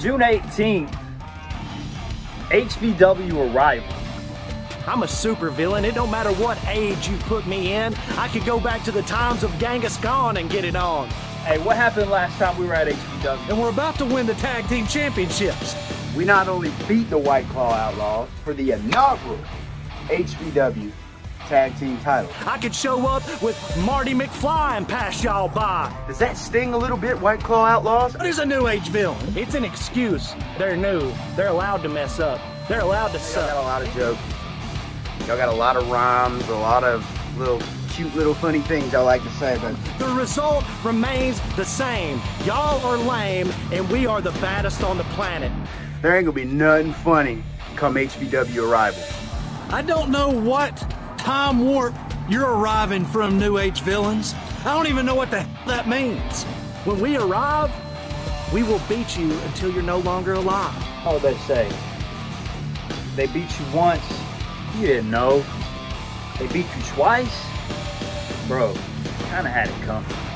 June 18th, HVW arrival. I'm a super villain. It don't matter what age you put me in. I could go back to the times of Genghis Khan and get it on. Hey, what happened last time we were at HVW? And we're about to win the tag team championships. We not only beat the White Claw Outlaws for the inaugural HVW tag team title. I could show up with Marty McFly and pass y'all by. Does that sting a little bit, White Claw Outlaws? What is a new age villain? It's an excuse. They're new. They're allowed to mess up. They're allowed to Y'all suck. got a lot of jokes. Y'all got a lot of rhymes, a lot of little cute little funny things y'all like to say, but The result remains the same. Y'all are lame, and we are the baddest on the planet. there ain't gonna be nothing funny come HVW arrival. I don't know what time warp you're arriving from New Age villains. I don't even know what the hell that means. When we arrive, we will beat you until you're no longer alive. Would they say? They beat you once, you didn't know. They beat you twice, bro. Kinda had it coming.